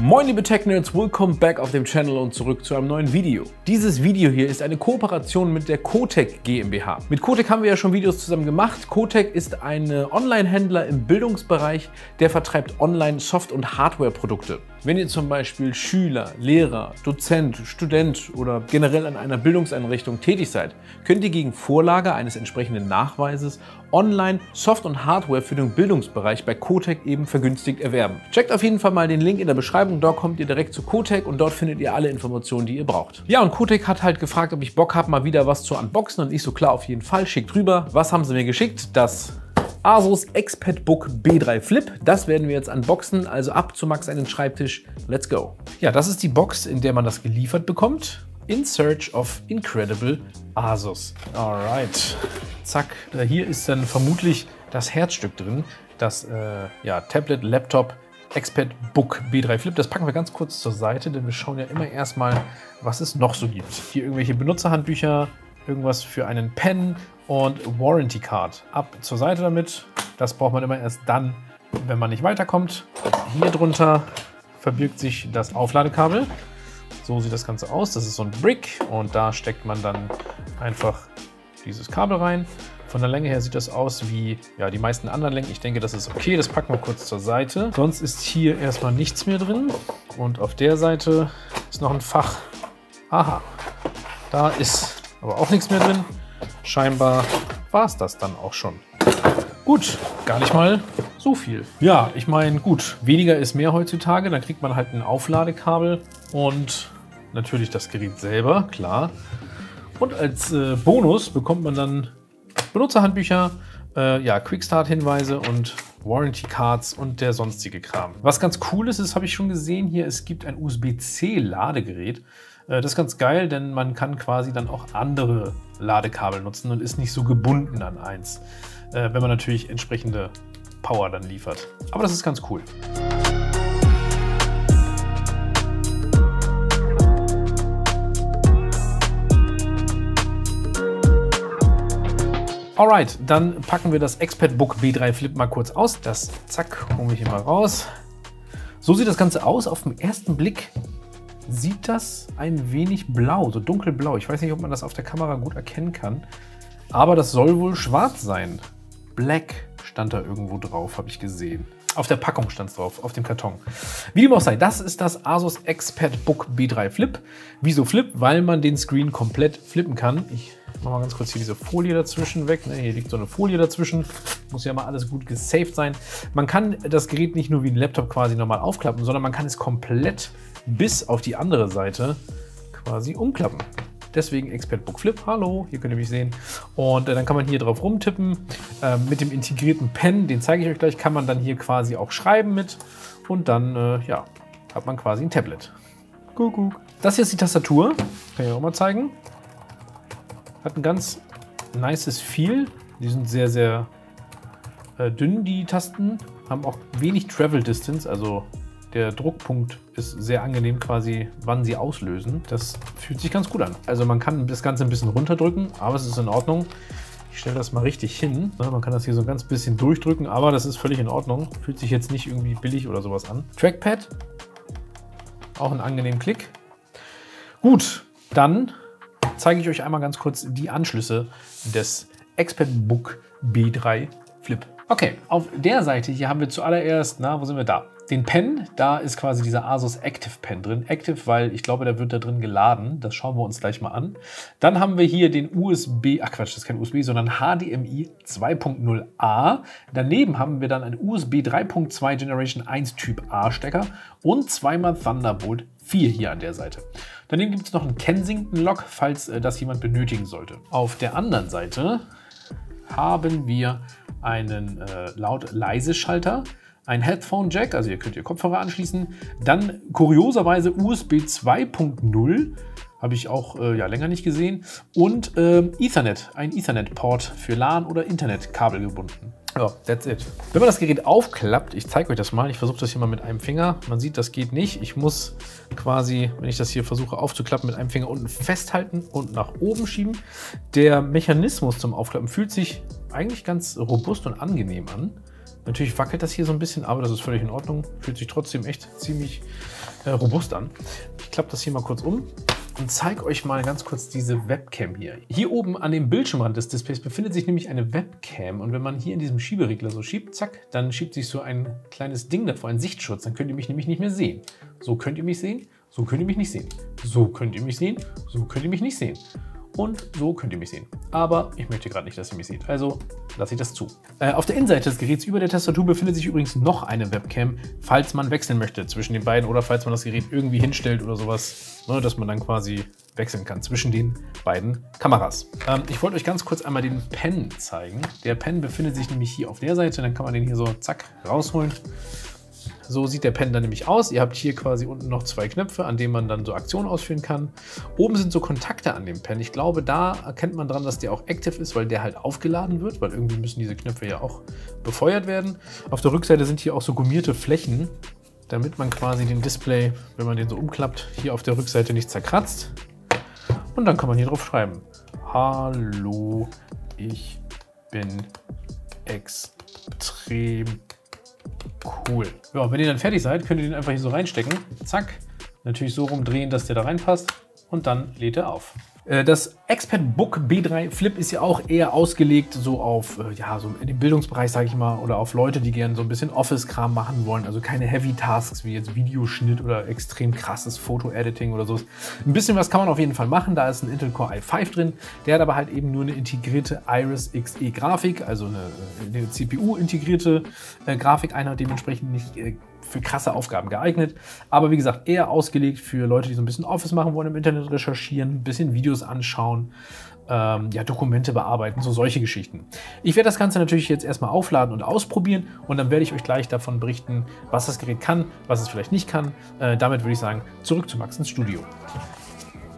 Moin liebe Tech-Nerds, willkommen back auf dem Channel und zurück zu einem neuen Video. Dieses Video hier ist eine Kooperation mit der Kotec GmbH. Mit Kotec haben wir ja schon Videos zusammen gemacht. Kotec ist ein Online-Händler im Bildungsbereich, der vertreibt online Soft- und Hardware-Produkte. Wenn ihr zum Beispiel Schüler, Lehrer, Dozent, Student oder generell an einer Bildungseinrichtung tätig seid, könnt ihr gegen Vorlage eines entsprechenden Nachweises online Soft- und Hardware für den Bildungsbereich bei Kotec eben vergünstigt erwerben. Checkt auf jeden Fall mal den Link in der Beschreibung, dort kommt ihr direkt zu Kotec und dort findet ihr alle Informationen, die ihr braucht. Ja, und Kotec hat halt gefragt, ob ich Bock habe, mal wieder was zu unboxen und ich so klar auf jeden Fall, schickt rüber. Was haben sie mir geschickt? Das Asus ExpertBook B3 Flip. Das werden wir jetzt unboxen, also ab zu Max einen Schreibtisch. Let's go. Ja, das ist die Box, in der man das geliefert bekommt. In Search of Incredible Asus. Alright. Zack. Hier ist dann vermutlich das Herzstück drin. Das äh, ja, Tablet, Laptop, Expert Book B3 Flip. Das packen wir ganz kurz zur Seite, denn wir schauen ja immer erstmal, was es noch so gibt. Hier irgendwelche Benutzerhandbücher, irgendwas für einen Pen und Warranty Card. Ab zur Seite damit. Das braucht man immer erst dann, wenn man nicht weiterkommt. Hier drunter verbirgt sich das Aufladekabel. So sieht das Ganze aus. Das ist so ein Brick und da steckt man dann einfach dieses Kabel rein. Von der Länge her sieht das aus wie ja, die meisten anderen Längen. Ich denke, das ist okay. Das packen wir kurz zur Seite. Sonst ist hier erstmal nichts mehr drin. Und auf der Seite ist noch ein Fach. Aha, da ist aber auch nichts mehr drin. Scheinbar war es das dann auch schon. Gut, gar nicht mal so viel. Ja, ich meine, gut, weniger ist mehr heutzutage. Dann kriegt man halt ein Aufladekabel und natürlich das Gerät selber, klar. Und als äh, Bonus bekommt man dann Benutzerhandbücher, äh, ja, Quickstart-Hinweise und Warranty Cards und der sonstige Kram. Was ganz cool ist, ist, habe ich schon gesehen hier, es gibt ein USB-C-Ladegerät. Äh, das ist ganz geil, denn man kann quasi dann auch andere Ladekabel nutzen und ist nicht so gebunden an eins, äh, wenn man natürlich entsprechende Power dann liefert. Aber das ist ganz cool. Alright, dann packen wir das ExpertBook B3 Flip mal kurz aus. Das, zack, holen wir hier mal raus. So sieht das Ganze aus. Auf den ersten Blick sieht das ein wenig blau, so dunkelblau. Ich weiß nicht, ob man das auf der Kamera gut erkennen kann. Aber das soll wohl schwarz sein. Black stand da irgendwo drauf, habe ich gesehen. Auf der Packung stand es drauf, auf dem Karton. Wie dem auch sei, das ist das Asus ExpertBook B3 Flip. Wieso Flip? Weil man den Screen komplett flippen kann. Ich mache mal ganz kurz hier diese Folie dazwischen weg. Ne, hier liegt so eine Folie dazwischen. Muss ja mal alles gut gesaved sein. Man kann das Gerät nicht nur wie ein Laptop quasi normal aufklappen, sondern man kann es komplett bis auf die andere Seite quasi umklappen. Deswegen ExpertBook Flip, hallo, hier könnt ihr mich sehen. Und äh, dann kann man hier drauf rumtippen. Äh, mit dem integrierten Pen, den zeige ich euch gleich, kann man dann hier quasi auch schreiben mit. Und dann, äh, ja, hat man quasi ein Tablet. Kuckuck. Das hier ist die Tastatur, kann ich auch mal zeigen. Hat ein ganz nices Feel. Die sind sehr, sehr äh, dünn, die Tasten. Haben auch wenig Travel Distance, also der Druckpunkt ist sehr angenehm quasi, wann sie auslösen. Das fühlt sich ganz gut an. Also man kann das Ganze ein bisschen runterdrücken, aber es ist in Ordnung. Ich stelle das mal richtig hin. Man kann das hier so ein ganz bisschen durchdrücken, aber das ist völlig in Ordnung. Fühlt sich jetzt nicht irgendwie billig oder sowas an. Trackpad, auch einen angenehmen Klick. Gut, dann zeige ich euch einmal ganz kurz die Anschlüsse des ExpertBook B3 Flip. Okay, auf der Seite hier haben wir zuallererst, na, wo sind wir da? Den Pen, da ist quasi dieser Asus Active Pen drin. Active, weil ich glaube, der wird da drin geladen. Das schauen wir uns gleich mal an. Dann haben wir hier den USB, ach Quatsch, das ist kein USB, sondern HDMI 2.0a. Daneben haben wir dann einen USB 3.2 Generation 1 Typ A Stecker und zweimal Thunderbolt 4 hier an der Seite. Daneben gibt es noch einen Kensington-Lock, falls äh, das jemand benötigen sollte. Auf der anderen Seite haben wir einen äh, Laut-Leise-Schalter ein Headphone Jack, also ihr könnt ihr Kopfhörer anschließen. Dann kurioserweise USB 2.0, habe ich auch äh, ja, länger nicht gesehen. Und ähm, Ethernet, ein Ethernet-Port für LAN oder Internetkabel gebunden. Ja, that's it. Wenn man das Gerät aufklappt, ich zeige euch das mal, ich versuche das hier mal mit einem Finger. Man sieht, das geht nicht. Ich muss quasi, wenn ich das hier versuche aufzuklappen, mit einem Finger unten festhalten und nach oben schieben. Der Mechanismus zum Aufklappen fühlt sich eigentlich ganz robust und angenehm an. Natürlich wackelt das hier so ein bisschen, aber das ist völlig in Ordnung. Fühlt sich trotzdem echt ziemlich äh, robust an. Ich klappe das hier mal kurz um und zeige euch mal ganz kurz diese Webcam hier. Hier oben an dem Bildschirmrand des Displays befindet sich nämlich eine Webcam und wenn man hier in diesem Schieberegler so schiebt, zack, dann schiebt sich so ein kleines Ding davor, ein Sichtschutz, dann könnt ihr mich nämlich nicht mehr sehen. So könnt ihr mich sehen, so könnt ihr mich nicht sehen. So könnt ihr mich sehen, so könnt ihr mich nicht sehen. Und so könnt ihr mich sehen. Aber ich möchte gerade nicht, dass ihr mich seht. Also lasse ich das zu. Äh, auf der Innenseite des Geräts über der Tastatur befindet sich übrigens noch eine Webcam, falls man wechseln möchte zwischen den beiden oder falls man das Gerät irgendwie hinstellt oder sowas, ne, dass man dann quasi wechseln kann zwischen den beiden Kameras. Ähm, ich wollte euch ganz kurz einmal den Pen zeigen. Der Pen befindet sich nämlich hier auf der Seite. Dann kann man den hier so zack rausholen. So sieht der Pen dann nämlich aus. Ihr habt hier quasi unten noch zwei Knöpfe, an denen man dann so Aktionen ausführen kann. Oben sind so Kontakte an dem Pen. Ich glaube, da erkennt man dran, dass der auch active ist, weil der halt aufgeladen wird, weil irgendwie müssen diese Knöpfe ja auch befeuert werden. Auf der Rückseite sind hier auch so gummierte Flächen, damit man quasi den Display, wenn man den so umklappt, hier auf der Rückseite nicht zerkratzt. Und dann kann man hier drauf schreiben. Hallo, ich bin extrem Cool. Ja, wenn ihr dann fertig seid, könnt ihr den einfach hier so reinstecken. Zack. Natürlich so rumdrehen, dass der da reinpasst. Und dann lädt er auf. Äh, das Expert Book B3 Flip ist ja auch eher ausgelegt so auf, äh, ja, so in dem Bildungsbereich, sage ich mal, oder auf Leute, die gerne so ein bisschen Office-Kram machen wollen. Also keine Heavy Tasks wie jetzt Videoschnitt oder extrem krasses Foto-Editing oder so. Ein bisschen was kann man auf jeden Fall machen. Da ist ein Intel Core i5 drin. Der hat aber halt eben nur eine integrierte Iris Xe Grafik, also eine, äh, eine CPU-integrierte äh, Grafikeinheit, dementsprechend nicht äh, für krasse Aufgaben geeignet. Aber wie gesagt, eher ausgelegt für Leute, die so ein bisschen Office machen wollen, im Internet recherchieren, ein bisschen Videos anschauen, ähm, ja, Dokumente bearbeiten, so solche Geschichten. Ich werde das Ganze natürlich jetzt erstmal aufladen und ausprobieren und dann werde ich euch gleich davon berichten, was das Gerät kann, was es vielleicht nicht kann. Äh, damit würde ich sagen, zurück zu Max ins Studio.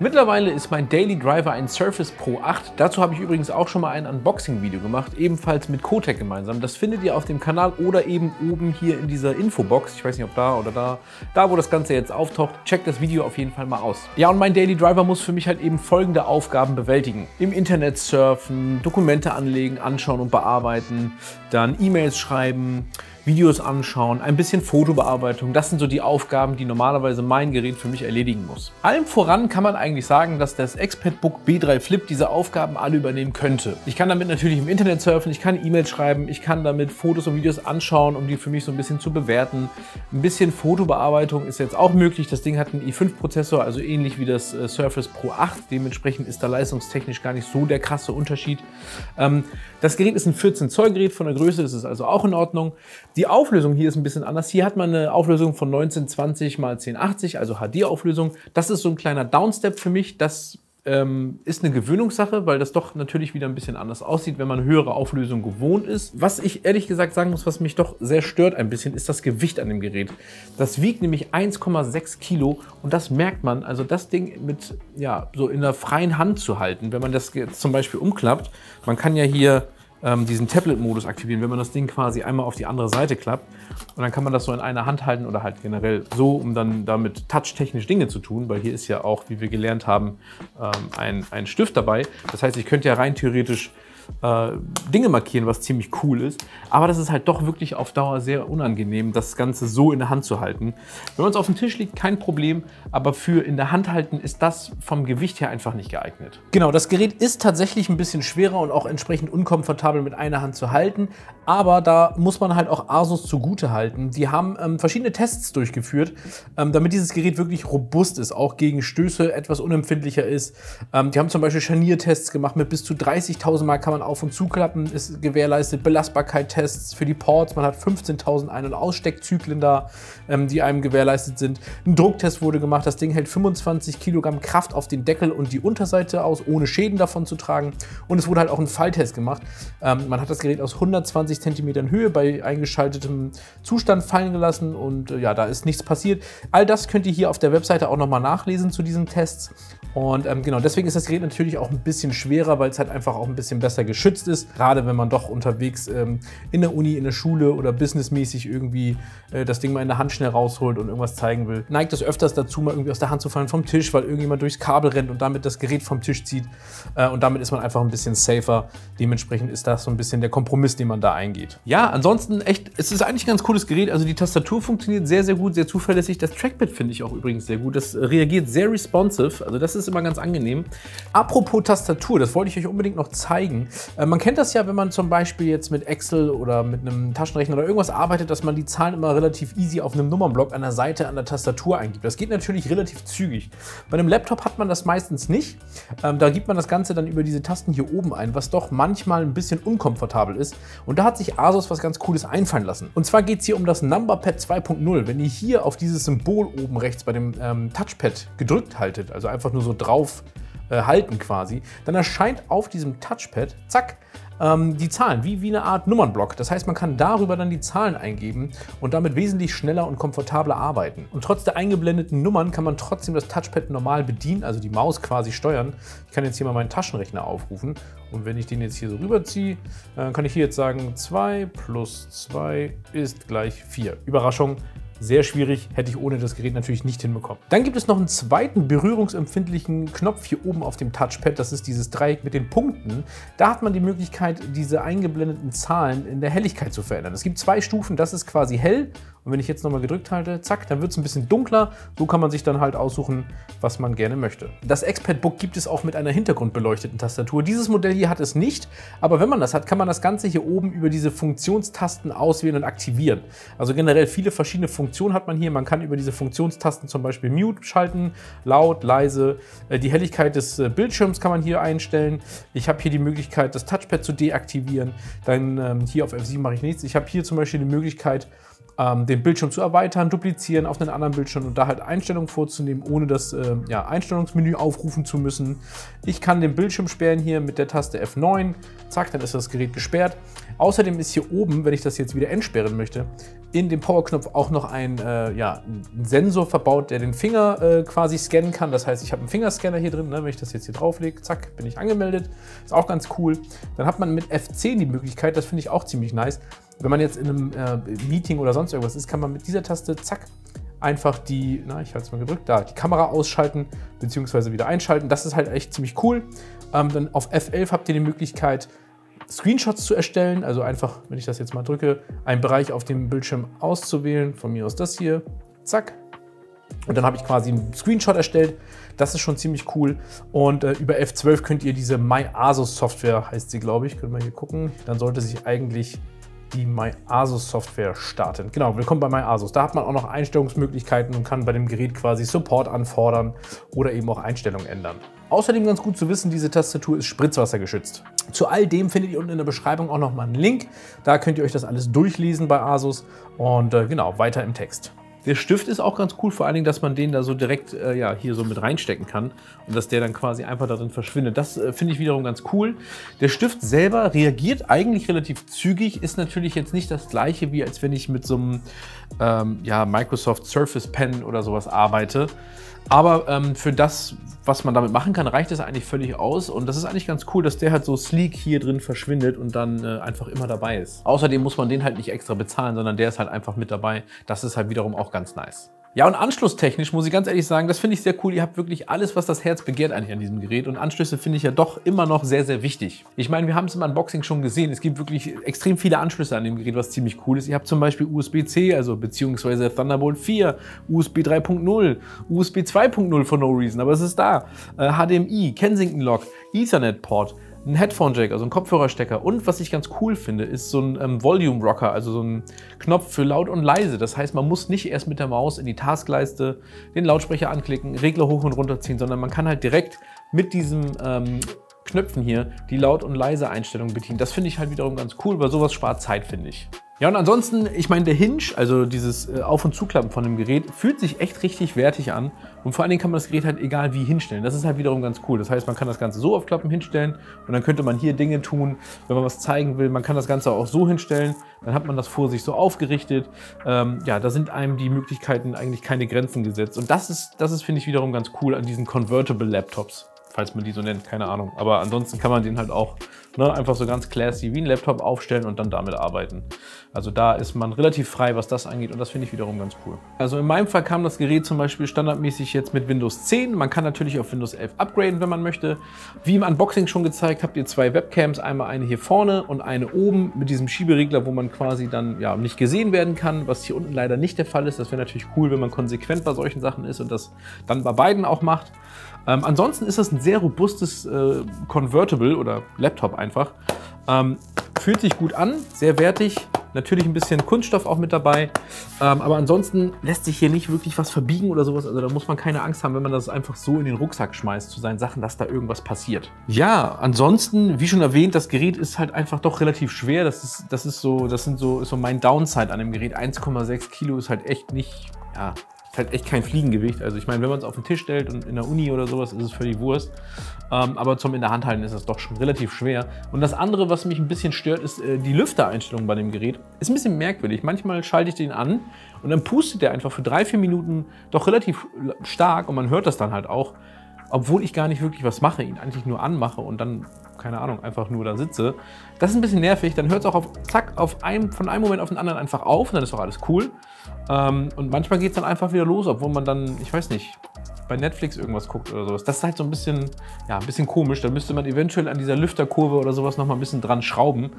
Mittlerweile ist mein Daily Driver ein Surface Pro 8. Dazu habe ich übrigens auch schon mal ein Unboxing-Video gemacht, ebenfalls mit Kotec gemeinsam. Das findet ihr auf dem Kanal oder eben oben hier in dieser Infobox. Ich weiß nicht, ob da oder da. Da, wo das Ganze jetzt auftaucht, checkt das Video auf jeden Fall mal aus. Ja, und mein Daily Driver muss für mich halt eben folgende Aufgaben bewältigen. Im Internet surfen, Dokumente anlegen, anschauen und bearbeiten, dann E-Mails schreiben, Videos anschauen, ein bisschen Fotobearbeitung. Das sind so die Aufgaben, die normalerweise mein Gerät für mich erledigen muss. Allem voran kann man eigentlich sagen, dass das Expert Book B3 Flip diese Aufgaben alle übernehmen könnte. Ich kann damit natürlich im Internet surfen, ich kann E-Mails schreiben, ich kann damit Fotos und Videos anschauen, um die für mich so ein bisschen zu bewerten. Ein bisschen Fotobearbeitung ist jetzt auch möglich. Das Ding hat einen i5-Prozessor, also ähnlich wie das äh, Surface Pro 8. Dementsprechend ist da leistungstechnisch gar nicht so der krasse Unterschied. Ähm, das Gerät ist ein 14 Zoll Gerät von der Größe, ist also auch in Ordnung. Die Auflösung hier ist ein bisschen anders. Hier hat man eine Auflösung von 1920 x 1080, also HD-Auflösung. Das ist so ein kleiner Downstep für mich. Das ähm, ist eine Gewöhnungssache, weil das doch natürlich wieder ein bisschen anders aussieht, wenn man höhere Auflösung gewohnt ist. Was ich ehrlich gesagt sagen muss, was mich doch sehr stört ein bisschen, ist das Gewicht an dem Gerät. Das wiegt nämlich 1,6 Kilo und das merkt man. Also das Ding mit, ja, so in der freien Hand zu halten, wenn man das jetzt zum Beispiel umklappt. Man kann ja hier ähm, diesen Tablet-Modus aktivieren, wenn man das Ding quasi einmal auf die andere Seite klappt. Und dann kann man das so in einer Hand halten oder halt generell so, um dann damit touchtechnisch Dinge zu tun, weil hier ist ja auch, wie wir gelernt haben, ähm, ein, ein Stift dabei. Das heißt, ich könnte ja rein theoretisch äh, Dinge markieren, was ziemlich cool ist. Aber das ist halt doch wirklich auf Dauer sehr unangenehm, das Ganze so in der Hand zu halten. Wenn man es auf dem Tisch liegt, kein Problem, aber für in der Hand halten ist das vom Gewicht her einfach nicht geeignet. Genau, das Gerät ist tatsächlich ein bisschen schwerer und auch entsprechend unkomfortabel mit einer Hand zu halten, aber da muss man halt auch Asus zugute halten. Die haben ähm, verschiedene Tests durchgeführt, ähm, damit dieses Gerät wirklich robust ist, auch gegen Stöße etwas unempfindlicher ist. Ähm, die haben zum Beispiel Scharniertests gemacht mit bis zu 30.000 Mal kann man auf- und zuklappen, ist gewährleistet. Belastbarkeit-Tests für die Ports, man hat 15.000 Ein- und Aussteckzyklen da, ähm, die einem gewährleistet sind. Ein Drucktest wurde gemacht, das Ding hält 25 Kilogramm Kraft auf den Deckel und die Unterseite aus, ohne Schäden davon zu tragen. Und es wurde halt auch ein Falltest gemacht. Ähm, man hat das Gerät aus 120 Zentimetern Höhe bei eingeschaltetem Zustand fallen gelassen und äh, ja, da ist nichts passiert. All das könnt ihr hier auf der Webseite auch nochmal nachlesen zu diesen Tests. Und ähm, genau, deswegen ist das Gerät natürlich auch ein bisschen schwerer, weil es halt einfach auch ein bisschen besser besser geschützt ist. Gerade wenn man doch unterwegs ähm, in der Uni, in der Schule oder businessmäßig irgendwie äh, das Ding mal in der Hand schnell rausholt und irgendwas zeigen will. Neigt es öfters dazu, mal irgendwie aus der Hand zu fallen vom Tisch, weil irgendjemand durchs Kabel rennt und damit das Gerät vom Tisch zieht. Äh, und damit ist man einfach ein bisschen safer. Dementsprechend ist das so ein bisschen der Kompromiss, den man da eingeht. Ja, ansonsten echt, es ist eigentlich ein ganz cooles Gerät. Also die Tastatur funktioniert sehr, sehr gut, sehr zuverlässig. Das Trackpad finde ich auch übrigens sehr gut. Das reagiert sehr responsive. Also das ist immer ganz angenehm. Apropos Tastatur, das wollte ich euch unbedingt noch zeigen. Äh, man kennt das ja, wenn man zum Beispiel jetzt mit Excel oder mit einem Taschenrechner oder irgendwas arbeitet, dass man die Zahlen immer relativ easy auf einem Nummernblock an der Seite an der Tastatur eingibt. Das geht natürlich relativ zügig. Bei einem Laptop hat man das meistens nicht. Ähm, da gibt man das Ganze dann über diese Tasten hier oben ein, was doch manchmal ein bisschen unkomfortabel ist. Und da hat sich Asus was ganz Cooles einfallen lassen. Und zwar geht es hier um das Numberpad 2.0. Wenn ihr hier auf dieses Symbol oben rechts bei dem ähm, Touchpad gedrückt haltet, also einfach nur so drauf äh, halten quasi, dann erscheint auf diesem Touchpad, zack, ähm, die Zahlen, wie, wie eine Art Nummernblock. Das heißt, man kann darüber dann die Zahlen eingeben und damit wesentlich schneller und komfortabler arbeiten. Und trotz der eingeblendeten Nummern kann man trotzdem das Touchpad normal bedienen, also die Maus quasi steuern. Ich kann jetzt hier mal meinen Taschenrechner aufrufen und wenn ich den jetzt hier so rüberziehe, dann kann ich hier jetzt sagen, 2 plus 2 ist gleich 4. Überraschung, sehr schwierig, hätte ich ohne das Gerät natürlich nicht hinbekommen. Dann gibt es noch einen zweiten berührungsempfindlichen Knopf hier oben auf dem Touchpad. Das ist dieses Dreieck mit den Punkten. Da hat man die Möglichkeit, diese eingeblendeten Zahlen in der Helligkeit zu verändern. Es gibt zwei Stufen. Das ist quasi hell und wenn ich jetzt nochmal gedrückt halte, zack, dann wird es ein bisschen dunkler. So kann man sich dann halt aussuchen, was man gerne möchte. Das Expert Book gibt es auch mit einer hintergrundbeleuchteten Tastatur. Dieses Modell hier hat es nicht, aber wenn man das hat, kann man das Ganze hier oben über diese Funktionstasten auswählen und aktivieren. Also generell viele verschiedene Funktionen hat man hier. Man kann über diese Funktionstasten zum Beispiel Mute schalten, laut, leise. Äh, die Helligkeit des äh, Bildschirms kann man hier einstellen. Ich habe hier die Möglichkeit, das Touchpad zu deaktivieren. Dann ähm, hier auf F7 mache ich nichts. Ich habe hier zum Beispiel die Möglichkeit, ähm, den Bildschirm zu erweitern, duplizieren auf einen anderen Bildschirm und da halt Einstellungen vorzunehmen, ohne das äh, ja, Einstellungsmenü aufrufen zu müssen. Ich kann den Bildschirm sperren hier mit der Taste F9. Zack, dann ist das Gerät gesperrt. Außerdem ist hier oben, wenn ich das jetzt wieder entsperren möchte, in dem Powerknopf auch noch ein, äh, ja, ein Sensor verbaut, der den Finger äh, quasi scannen kann. Das heißt, ich habe einen Fingerscanner hier drin. Ne? Wenn ich das jetzt hier drauflege, zack, bin ich angemeldet. Ist auch ganz cool. Dann hat man mit F10 die Möglichkeit, das finde ich auch ziemlich nice, wenn man jetzt in einem äh, Meeting oder sonst irgendwas ist, kann man mit dieser Taste, zack, einfach die, na, ich halte es mal gedrückt, da, die Kamera ausschalten bzw. wieder einschalten. Das ist halt echt ziemlich cool. Ähm, dann auf F11 habt ihr die Möglichkeit, Screenshots zu erstellen. Also einfach, wenn ich das jetzt mal drücke, einen Bereich auf dem Bildschirm auszuwählen. Von mir aus das hier. Zack. Und dann habe ich quasi einen Screenshot erstellt. Das ist schon ziemlich cool. Und äh, über F12 könnt ihr diese MyAsus Software, heißt sie, glaube ich. Können wir hier gucken. Dann sollte sich eigentlich die MyAsus Software starten. Genau, willkommen bei MyAsus. Da hat man auch noch Einstellungsmöglichkeiten und kann bei dem Gerät quasi Support anfordern oder eben auch Einstellungen ändern. Außerdem ganz gut zu wissen, diese Tastatur ist spritzwassergeschützt. Zu all dem findet ihr unten in der Beschreibung auch noch mal einen Link. Da könnt ihr euch das alles durchlesen bei Asus und äh, genau, weiter im Text. Der Stift ist auch ganz cool, vor allen Dingen, dass man den da so direkt äh, ja, hier so mit reinstecken kann und dass der dann quasi einfach darin verschwindet. Das äh, finde ich wiederum ganz cool. Der Stift selber reagiert eigentlich relativ zügig, ist natürlich jetzt nicht das gleiche, wie als wenn ich mit so einem ähm, ja, Microsoft Surface Pen oder sowas arbeite. Aber ähm, für das, was man damit machen kann, reicht es eigentlich völlig aus. Und das ist eigentlich ganz cool, dass der halt so sleek hier drin verschwindet und dann äh, einfach immer dabei ist. Außerdem muss man den halt nicht extra bezahlen, sondern der ist halt einfach mit dabei. Das ist halt wiederum auch ganz nice. Ja, und anschlusstechnisch muss ich ganz ehrlich sagen, das finde ich sehr cool. Ihr habt wirklich alles, was das Herz begehrt eigentlich an diesem Gerät. Und Anschlüsse finde ich ja doch immer noch sehr, sehr wichtig. Ich meine, wir haben es im Unboxing schon gesehen. Es gibt wirklich extrem viele Anschlüsse an dem Gerät, was ziemlich cool ist. Ihr habt zum Beispiel USB-C, also beziehungsweise Thunderbolt 4, USB 3.0, USB 2.0 for no reason, aber es ist da. Äh, HDMI, Kensington Lock, Ethernet Port, ein Headphone-Jack, also ein Kopfhörerstecker. Und was ich ganz cool finde, ist so ein ähm, Volume-Rocker, also so ein Knopf für laut und leise. Das heißt, man muss nicht erst mit der Maus in die Taskleiste den Lautsprecher anklicken, Regler hoch und runter ziehen, sondern man kann halt direkt mit diesem ähm, Knöpfen hier die laut und leise Einstellung bedienen. Das finde ich halt wiederum ganz cool, weil sowas spart Zeit, finde ich. Ja, und ansonsten, ich meine, der Hinge, also dieses äh, Auf- und Zuklappen von dem Gerät, fühlt sich echt richtig wertig an. Und vor allen Dingen kann man das Gerät halt egal wie hinstellen. Das ist halt wiederum ganz cool. Das heißt, man kann das Ganze so aufklappen, hinstellen und dann könnte man hier Dinge tun, wenn man was zeigen will. Man kann das Ganze auch so hinstellen, dann hat man das vor sich so aufgerichtet. Ähm, ja, da sind einem die Möglichkeiten eigentlich keine Grenzen gesetzt. Und das ist, das ist finde ich, wiederum ganz cool an diesen Convertible Laptops falls man die so nennt, keine Ahnung. Aber ansonsten kann man den halt auch Ne, einfach so ganz classy wie ein Laptop aufstellen und dann damit arbeiten. Also da ist man relativ frei, was das angeht und das finde ich wiederum ganz cool. Also in meinem Fall kam das Gerät zum Beispiel standardmäßig jetzt mit Windows 10. Man kann natürlich auf Windows 11 upgraden, wenn man möchte. Wie im Unboxing schon gezeigt, habt ihr zwei Webcams. Einmal eine hier vorne und eine oben mit diesem Schieberegler, wo man quasi dann ja nicht gesehen werden kann, was hier unten leider nicht der Fall ist. Das wäre natürlich cool, wenn man konsequent bei solchen Sachen ist und das dann bei beiden auch macht. Ähm, ansonsten ist das ein sehr robustes äh, Convertible oder Laptop einfach. Ähm, fühlt sich gut an, sehr wertig. Natürlich ein bisschen Kunststoff auch mit dabei. Ähm, aber ansonsten lässt sich hier nicht wirklich was verbiegen oder sowas. Also da muss man keine Angst haben, wenn man das einfach so in den Rucksack schmeißt zu seinen Sachen, dass da irgendwas passiert. Ja, ansonsten, wie schon erwähnt, das Gerät ist halt einfach doch relativ schwer. Das ist, das ist so, das sind so, ist so mein Downside an dem Gerät. 1,6 Kilo ist halt echt nicht, ja, ist halt echt kein Fliegengewicht. Also ich meine, wenn man es auf den Tisch stellt und in der Uni oder sowas, ist es völlig Wurst. Ähm, aber zum in der Hand halten ist es doch schon relativ schwer. Und das andere, was mich ein bisschen stört, ist äh, die Lüftereinstellung bei dem Gerät. Ist ein bisschen merkwürdig. Manchmal schalte ich den an und dann pustet der einfach für drei, vier Minuten doch relativ stark und man hört das dann halt auch. Obwohl ich gar nicht wirklich was mache, ihn eigentlich nur anmache und dann keine Ahnung, einfach nur da sitze. Das ist ein bisschen nervig. Dann hört es auch auf, zack, auf einem, von einem Moment auf den anderen einfach auf und dann ist auch alles cool. Ähm, und manchmal geht es dann einfach wieder los, obwohl man dann, ich weiß nicht, bei Netflix irgendwas guckt oder sowas. Das ist halt so ein bisschen, ja, ein bisschen komisch. Da müsste man eventuell an dieser Lüfterkurve oder sowas nochmal ein bisschen dran schrauben.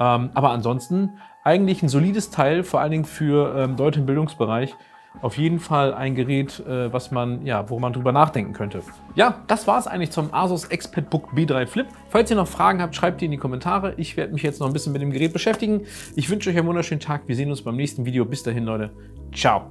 Ähm, aber ansonsten eigentlich ein solides Teil, vor allen Dingen für ähm, Leute im Bildungsbereich auf jeden Fall ein Gerät, äh, was man, ja, wo man drüber nachdenken könnte. Ja, das war es eigentlich zum Asus ExpertBook B3 Flip. Falls ihr noch Fragen habt, schreibt die in die Kommentare. Ich werde mich jetzt noch ein bisschen mit dem Gerät beschäftigen. Ich wünsche euch einen wunderschönen Tag. Wir sehen uns beim nächsten Video. Bis dahin, Leute. Ciao.